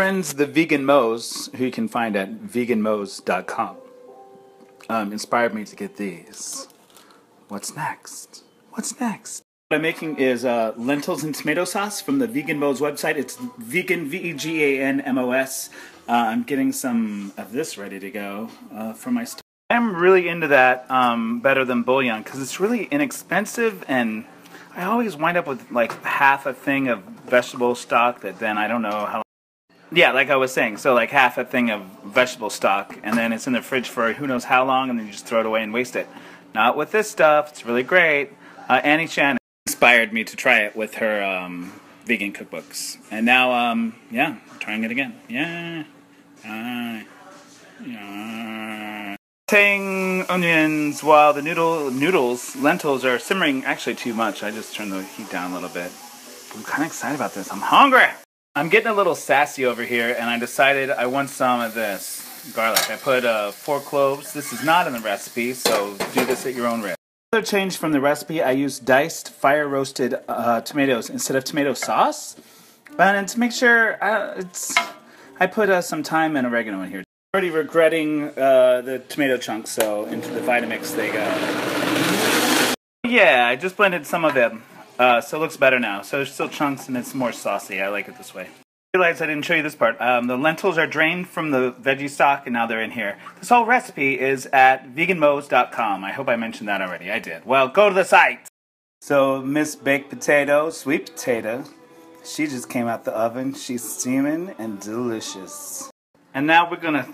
friends, the Vegan Mos, who you can find at veganmos.com, um, inspired me to get these. What's next? What's next? What I'm making is uh, lentils and tomato sauce from the Vegan Mos website. It's vegan, V E G A N M O S. Uh, I'm getting some of this ready to go uh, for my. St- I'm really into that um, better than bouillon because it's really inexpensive and I always wind up with like half a thing of vegetable stock that then I don't know how. Yeah, like I was saying, so like half a thing of vegetable stock, and then it's in the fridge for who knows how long, and then you just throw it away and waste it. Not with this stuff. It's really great. Uh, Annie Shannon inspired me to try it with her um, vegan cookbooks, and now, um, yeah, I'm trying it again. Yeah, uh, yeah. Tang onions while the noodle noodles lentils are simmering. Actually, too much. I just turned the heat down a little bit. I'm kind of excited about this. I'm hungry. I'm getting a little sassy over here, and I decided I want some of this garlic. I put uh, four cloves. This is not in the recipe, so do this at your own risk. Another change from the recipe, I used diced fire roasted uh, tomatoes instead of tomato sauce. And to make sure, uh, it's, I put uh, some thyme and oregano in here. I'm Already regretting uh, the tomato chunks, so into the Vitamix they go. Yeah, I just blended some of them. Uh, so it looks better now. So there's still chunks and it's more saucy. I like it this way. I realized I didn't show you this part. Um, the lentils are drained from the veggie stock and now they're in here. This whole recipe is at veganmos.com. I hope I mentioned that already. I did. Well, go to the site. So Miss Baked Potato, sweet potato, she just came out the oven. She's steaming and delicious. And now we're gonna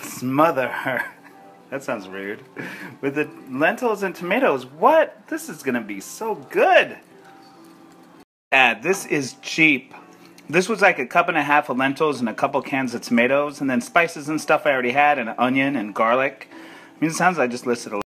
smother her. That sounds rude. With the lentils and tomatoes. What? This is gonna be so good ad. This is cheap. This was like a cup and a half of lentils and a couple cans of tomatoes, and then spices and stuff I already had, and an onion and garlic. I mean, it sounds like I just listed a